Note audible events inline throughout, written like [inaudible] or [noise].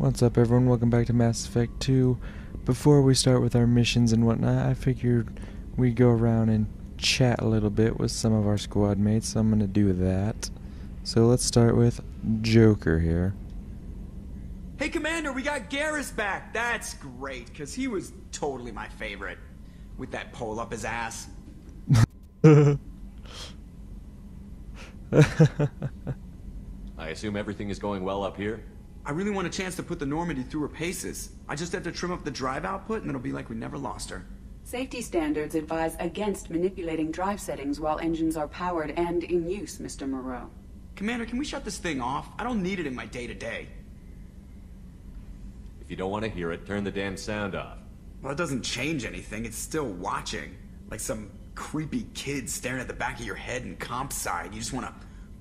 What's up, everyone? Welcome back to Mass Effect 2. Before we start with our missions and whatnot, I figured we'd go around and chat a little bit with some of our squad mates, so I'm gonna do that. So let's start with Joker here. Hey, Commander, we got Garrus back. That's great, because he was totally my favorite. With that pole up his ass. [laughs] [laughs] I assume everything is going well up here? I really want a chance to put the Normandy through her paces. I just have to trim up the drive output, and it'll be like we never lost her. Safety standards advise against manipulating drive settings while engines are powered and in use, Mr. Moreau. Commander, can we shut this thing off? I don't need it in my day-to-day. If you don't want to hear it, turn the damn sound off. Well, it doesn't change anything. It's still watching. Like some creepy kid staring at the back of your head in comp sci. You just want to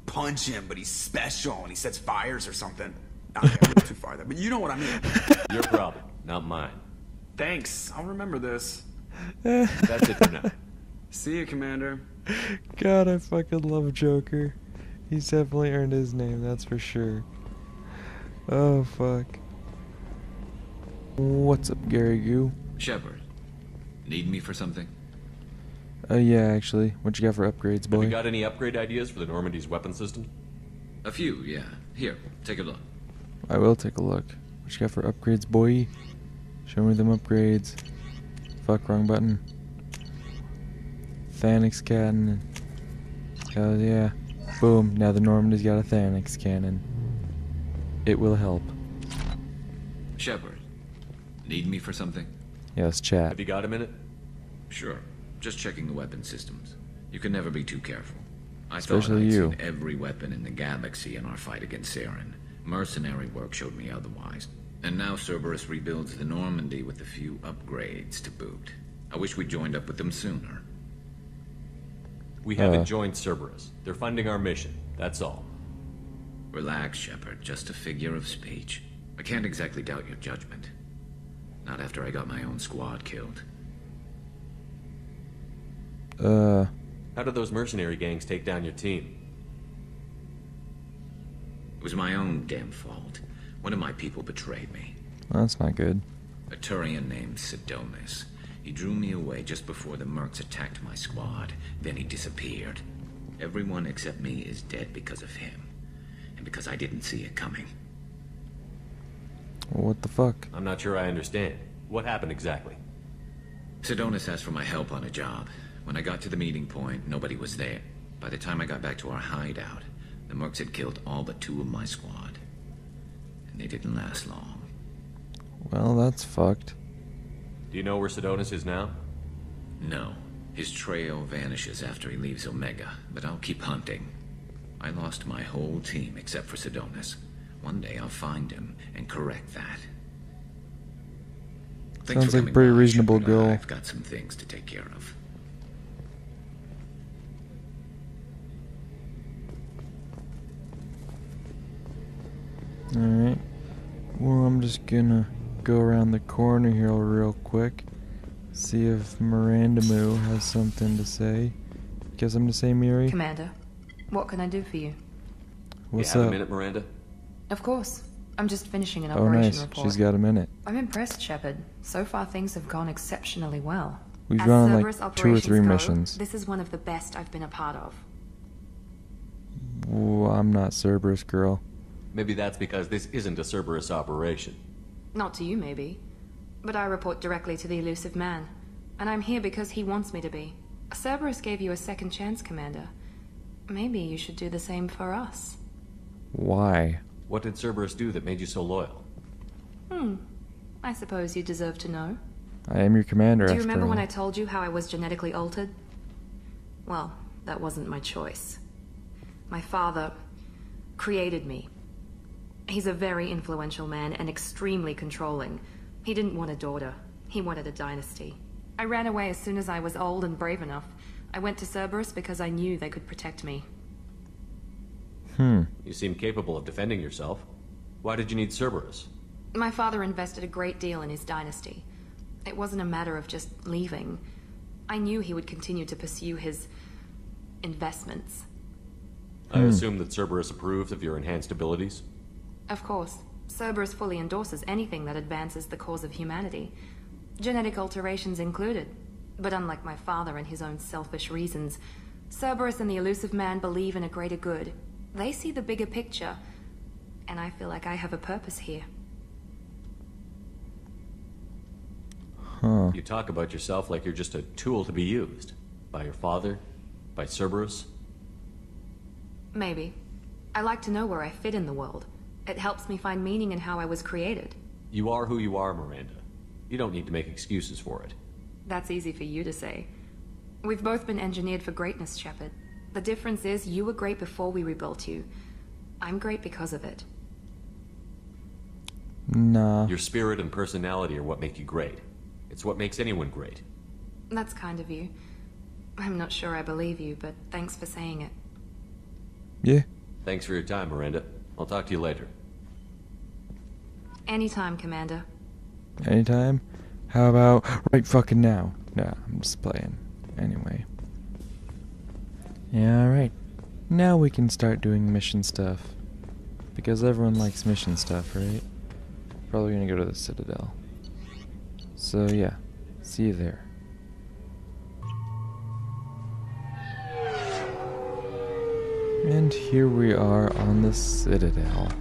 punch him, but he's special and he sets fires or something. Okay, I went too far there, but you know what I mean. [laughs] Your problem, not mine. Thanks. I'll remember this. That's it for now. [laughs] See you, Commander. God, I fucking love Joker. He's definitely earned his name, that's for sure. Oh, fuck. What's up, Gary Goo? Shepard, need me for something? Uh, yeah, actually. What you got for upgrades, Have boy? you got any upgrade ideas for the Normandy's weapon system? A few, yeah. Here, take a look. I will take a look. What you got for upgrades, boy? Show me them upgrades. Fuck, wrong button. Thanix cannon. Hell yeah. Boom, now the Normandy's got a Thanix cannon. It will help. Shepard, need me for something? Yes, chat. Have you got a minute? Sure. Just checking the weapon systems. You can never be too careful. I Especially thought I'd you. seen every weapon in the galaxy in our fight against Saren. Mercenary work showed me otherwise. And now Cerberus rebuilds the Normandy with a few upgrades to boot. I wish we joined up with them sooner. We haven't Uh. joined Cerberus. They're funding our mission. That's all. Relax, Shepard. Just a figure of speech. I can't exactly doubt your judgment. Not after I got my own squad killed. Uh, How did those mercenary gangs take down your team? It was my own damn fault. One of my people betrayed me. Well, that's not good. A Turian named Sidonis. He drew me away just before the Mercs attacked my squad. Then he disappeared. Everyone except me is dead because of him. And because I didn't see it coming. What the fuck? I'm not sure I understand. What happened exactly? Sidonis asked for my help on a job. When I got to the meeting point, nobody was there. By the time I got back to our hideout, the Mercs had killed all but two of my squad. And they didn't last long. Well, that's fucked. Do you know where Sidonis is now? No. His trail vanishes after he leaves Omega, but I'll keep hunting. I lost my whole team except for Sidonis. One day I'll find him and correct that. Sounds like a pretty reasonable Shepard. goal. I've got some things to take care of. Well, I'm just gonna go around the corner here real quick. See if Miranda Moo has something to say. Guess I'm to say Miri? Commander, what can I do for you? What's you have up? a minute, Miranda? Of course. I'm just finishing an Oh, operation nice. report. She's got a minute. I'm impressed, Shepard. So far, things have gone exceptionally well. We've As gone on Cerberus like two or three go, missions. This is one of the best I've been a part of. Well, I'm not Cerberus, girl. Maybe that's because this isn't a Cerberus operation. Not to you, maybe. But I report directly to the Illusive Man. And I'm here because he wants me to be. Cerberus gave you a second chance, Commander. Maybe you should do the same for us. Why? What did Cerberus do that made you so loyal? Hmm. I suppose you deserve to know. I am your commander, Do you after remember all. when I told you how I was genetically altered? Well, that wasn't my choice. My father created me. He's a very influential man and extremely controlling. He didn't want a daughter. He wanted a dynasty. I ran away as soon as I was old and brave enough. I went to Cerberus because I knew they could protect me. Hmm. You seem capable of defending yourself. Why did you need Cerberus? My father invested a great deal in his dynasty. It wasn't a matter of just leaving. I knew he would continue to pursue his investments. I assume that Cerberus approved of your enhanced abilities? Of course. Cerberus fully endorses anything that advances the cause of humanity, genetic alterations included. But unlike my father and his own selfish reasons, Cerberus and the Illusive Man believe in a greater good. They see the bigger picture, and I feel like I have a purpose here. Huh. You talk about yourself like you're just a tool to be used. By your father? By Cerberus? Maybe. I like to know where I fit in the world. It helps me find meaning in how I was created. You are who you are, Miranda. You don't need to make excuses for it. That's easy for you to say. We've both been engineered for greatness, Shepard. The difference is you were great before we rebuilt you. I'm great because of it. Nah. Your spirit and personality are what make you great. It's what makes anyone great. That's kind of you. I'm not sure I believe you, but thanks for saying it. Yeah. Thanks for your time, Miranda. I'll talk to you later. Anytime, Commander. Anytime? How about right fucking now? Nah, I'm just playing. Anyway. Yeah, alright. Now we can start doing mission stuff. Because everyone likes mission stuff, right? Probably gonna go to the Citadel. So yeah, see you there. And here we are on the Citadel.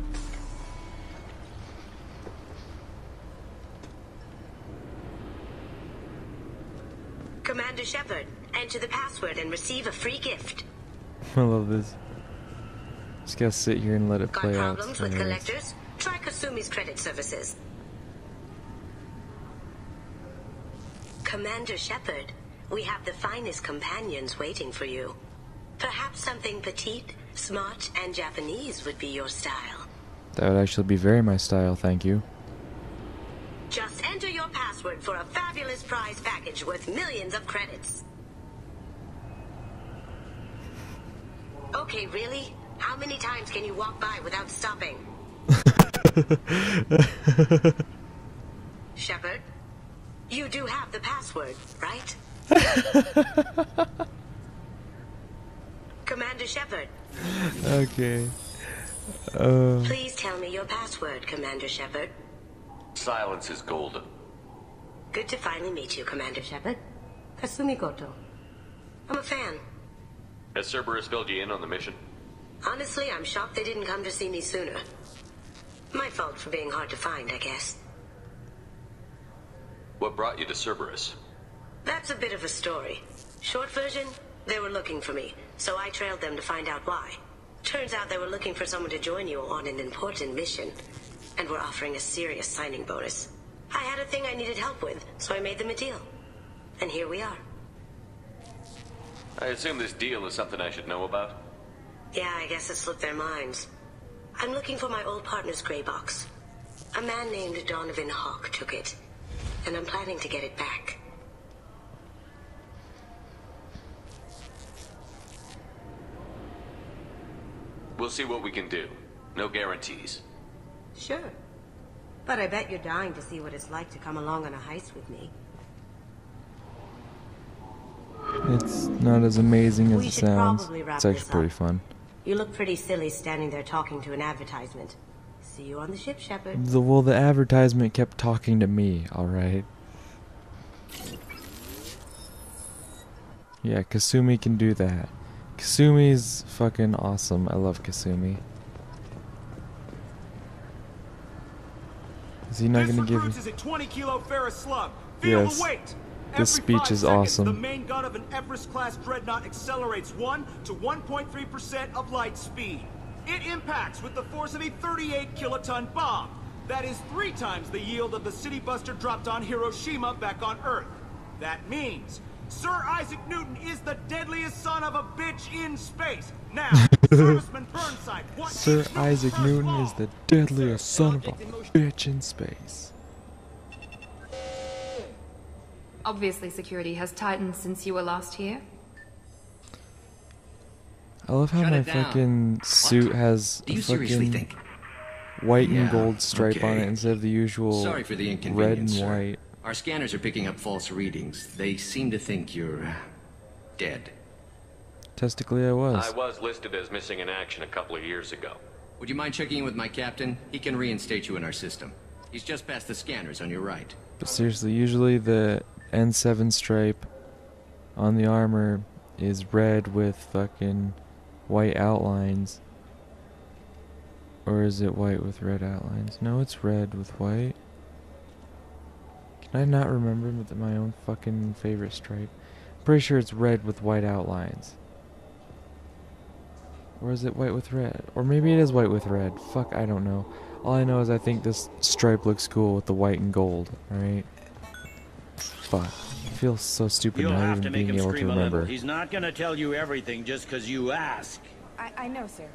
Commander Shepard, enter the password and receive a free gift. [laughs] I love this. Just gotta sit here and let it Got play out. Got problems with collectors? Try Kasumi's credit services. Commander Shepard, we have the finest companions waiting for you. Perhaps something petite, smart, and Japanese would be your style. That would actually be very my style, thank you. Just enter your password for a fabulous prize package worth millions of credits. Okay, really? How many times can you walk by without stopping? [laughs] Shepard, you do have the password, right? [laughs] Commander Shepard, Okay. Uh, please tell me your password, Commander Shepard. Silence is golden. Good to finally meet you, Commander Shepard. Kasumi Goto. I'm a fan. Has Cerberus filled you in on the mission? Honestly, I'm shocked they didn't come to see me sooner. My fault for being hard to find, I guess. What brought you to Cerberus? That's a bit of a story. Short version, they were looking for me, so I trailed them to find out why. Turns out they were looking for someone to join you on an important mission, and were offering a serious signing bonus. I had a thing I needed help with, so I made them a deal. And here we are. I assume this deal is something I should know about? Yeah, I guess it slipped their minds. I'm looking for my old partner's gray box. A man named Donovan Hock took it, and I'm planning to get it back. We'll see what we can do. No guarantees. Sure. But I bet you're dying to see what it's like to come along on a heist with me. it's not as amazing as We it should sounds. probably wrap It's actually this pretty up. fun. You look pretty silly standing there talking to an advertisement. See you on the ship, Shepard. The, well, the advertisement kept talking to me, alright? Yeah, Kasumi can do that. Kasumi's fucking awesome. I love Kasumi. Is he not this gonna give you... is a 20 kilo ferrous slug. Feel Yes. the weight. This Every speech is seconds, awesome. The main gun of an Everest-class dreadnought accelerates 1 to 1.3% of light speed. It impacts with the force of a 38 kiloton bomb. That is three times the yield of the city buster dropped on Hiroshima back on Earth. That means Sir Isaac Newton is the deadliest son of a bitch in space. Now, [laughs] Serviceman Burnside, what Sir is Isaac Newton law? is the deadliest son of a bitch in space. Obviously, security has tightened since you were last here. I love how Shut my it down. fucking suit has Do a you seriously fucking think? white and gold stripe on it instead of the usual Sorry for the red inconvenience, and sir. white. Our scanners are picking up false readings. They seem to think you're uh, dead. Testically, I was. I was listed as missing in action a couple of years ago. Would you mind checking in with my captain? He can reinstate you in our system. He's just past the scanners on your right. But seriously, usually the N7 stripe on the armor is red with fucking white outlines. Or is it white with red outlines? No, it's red with white. Can I not remember my own fucking favorite stripe? I'm pretty sure it's red with white outlines. Or is it white with red? Or maybe it is white with red. Fuck, I don't know. All I know is I think this stripe looks cool with the white and gold, alright? Fuck. I feel so stupid You'll not have even to make being him able to scream a little. remember. He's not gonna tell you everything just because you ask. I, I know, sir.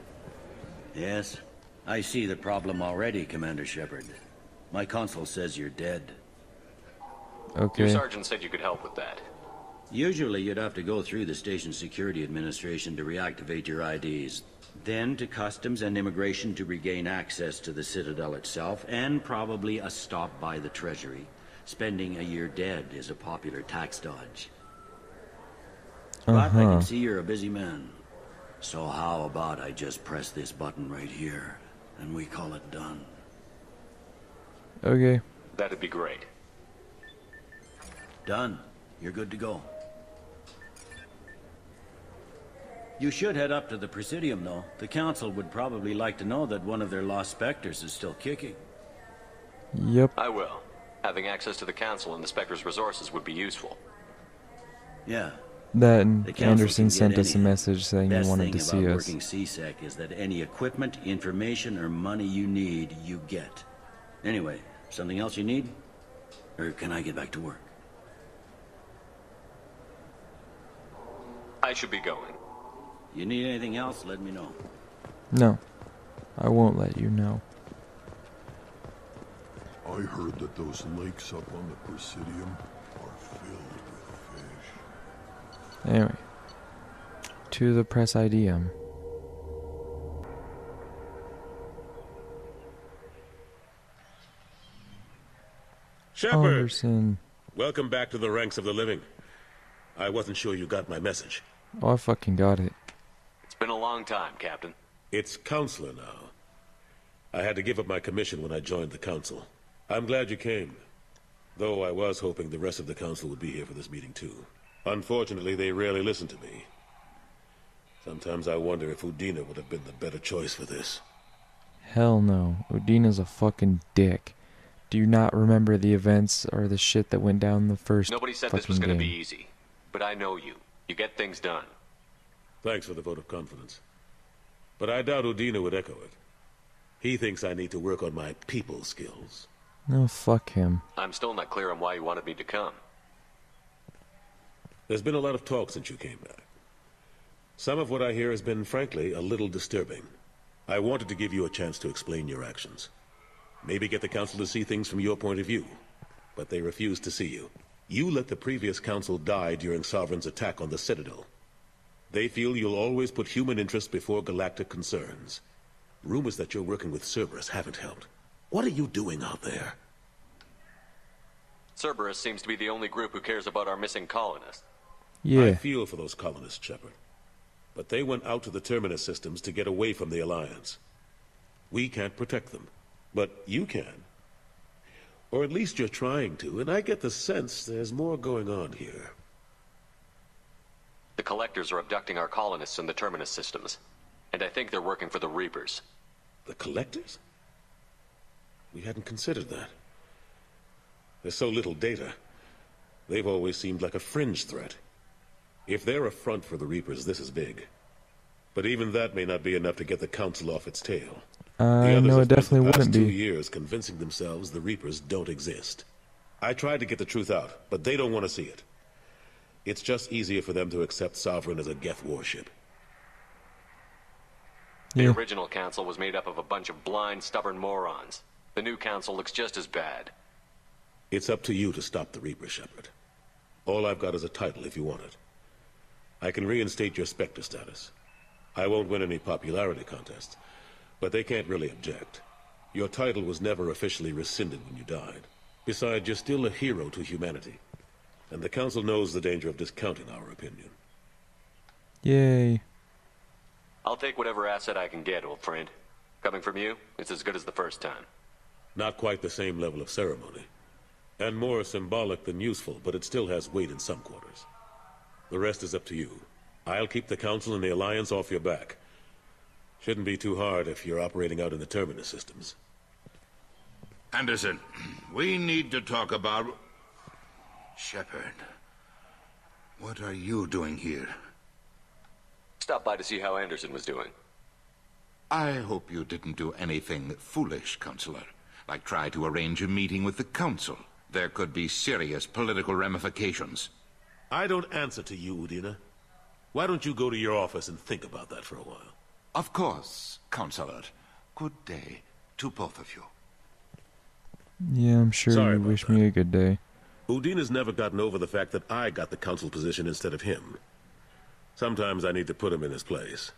Yes, I see the problem already, Commander Shepard. My consul says you're dead. Okay. Your sergeant said you could help with that. Usually you'd have to go through the Station Security Administration to reactivate your IDs. Then to Customs and Immigration to regain access to the Citadel itself, and probably a stop by the Treasury. Spending a year dead is a popular tax dodge. But I Uh-huh. can see you're a busy man. So how about I just press this button right here, and we call it done? Okay. That'd be great. Done. You're good to go. You should head up to the Presidium, though. The Council would probably like to know that one of their lost Spectres is still kicking. Yep. I will. Having access to the Council and the Spectre's resources would be useful. Yeah. Then The Anderson sent get us a message saying he wanted to see about us. working C-Sec is that any equipment, information, or money you need, you get. Anyway, something else you need? Or can I get back to work? I should be going. You need anything else, let me know. No. I won't let you know. I heard that those lakes up on the Presidium are filled with fish. Anyway. To the Presidium. Shepard, Anderson. welcome back to the ranks of the living. I wasn't sure you got my message. Oh, I fucking got it. It's been a long time, Captain. It's councilor now. I had to give up my commission when I joined the council. I'm glad you came. Though I was hoping the rest of the council would be here for this meeting too. Unfortunately, they rarely listen to me. Sometimes I wonder if Udina would have been the better choice for this. Hell no. Udina's a fucking dick. Do you not remember the events or the shit that went down the first Nobody said this was going to game? be easy. But I know you. You get things done. Thanks for the vote of confidence. But I doubt Udina would echo it. He thinks I need to work on my people skills. No, fuck him. I'm still not clear on why you wanted me to come. There's been a lot of talk since you came back. Some of what I hear has been, frankly, a little disturbing. I wanted to give you a chance to explain your actions. Maybe get the Council to see things from your point of view. But they refused to see you. You let the previous Council die during Sovereign's attack on the Citadel. They feel you'll always put human interests before galactic concerns. Rumors that you're working with Cerberus haven't helped. What are you doing out there? Cerberus seems to be the only group who cares about our missing colonists. Yeah. I feel for those colonists, Shepard. But they went out to the Terminus systems to get away from the Alliance. We can't protect them, but you can. Or at least you're trying to, and I get the sense there's more going on here. The Collectors are abducting our colonists in the Terminus systems. And I think they're working for the Reapers. The Collectors? We hadn't considered that. There's so little data. They've always seemed like a fringe threat. If they're a front for the Reapers, this is big. But even that may not be enough to get the Council off its tail. Uh, the others no, have it spent the definitely past wouldn't two be. years convincing themselves the Reapers don't exist. I tried to get the truth out, but they don't want to see it. It's just easier for them to accept Sovereign as a Geth warship. The Yeah. original council was made up of a bunch of blind, stubborn morons. The new council looks just as bad. It's up to you to stop the Reaper, Shepard. All I've got is a title if you want it. I can reinstate your Spectre status. I won't win any popularity contests, but they can't really object. Your title was never officially rescinded when you died. Besides, you're still a hero to humanity. And the Council knows the danger of discounting our opinion. Yay. I'll take whatever asset I can get, old friend. Coming from you, it's as good as the first time. Not quite the same level of ceremony. And more symbolic than useful, but it still has weight in some quarters. The rest is up to you. I'll keep the Council and the Alliance off your back. Shouldn't be too hard if you're operating out in the Terminus systems. Anderson, we need to talk about... Shepard. What are you doing here? Stop by to see how Anderson was doing. I hope you didn't do anything foolish, Councilor. Like try to arrange a meeting with the Council. There could be serious political ramifications. I don't answer to you, Udina. Why don't you go to your office and think about that for a while? Of course, Councilor. Good day to both of you. Yeah, I'm sure Sorry you about wish me a good day. Udina's never gotten over the fact that I got the Council position instead of him. Sometimes I need to put him in his place.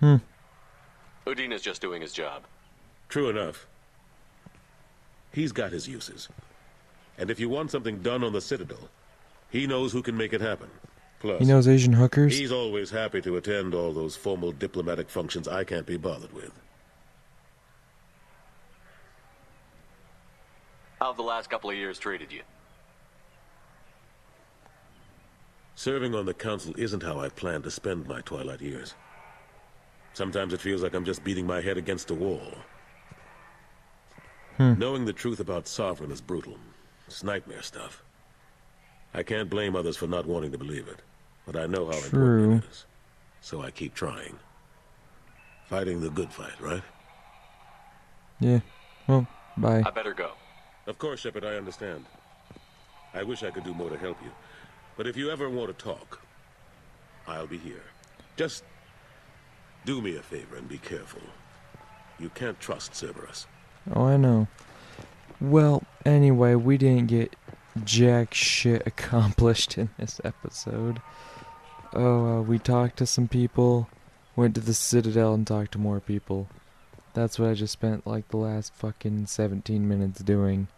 Hmm. Udina's just doing his job. True enough. He's got his uses. And if you want something done on the Citadel, he knows who can make it happen. Plus, He knows Asian hookers? He's always happy to attend all those formal diplomatic functions I can't be bothered with. How have the last couple of years treated you? Serving on the Council isn't how I plan to spend my twilight years. Sometimes it feels like I'm just beating my head against a wall. Hmm. Knowing the truth about Sovereign is brutal. It's nightmare stuff. I can't blame others for not wanting to believe it, but I know how important True. it is. So I keep trying. Fighting the good fight, right? Yeah. Well, bye. I better go. Of course, Shepard, I understand. I wish I could do more to help you. But if you ever want to talk, I'll be here. Just do me a favor and be careful. You can't trust Cerberus. Oh, I know. Well, anyway, we didn't get jack shit accomplished in this episode. Oh, uh, we talked to some people, went to the Citadel and talked to more people. That's what I just spent like the last fucking 17 minutes doing.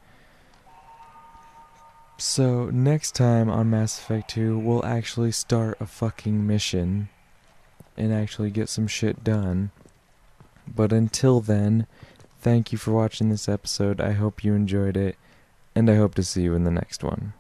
So, next time on Mass Effect 2, we'll actually start a fucking mission and actually get some shit done. But until then, thank you for watching this episode. I hope you enjoyed it, and I hope to see you in the next one.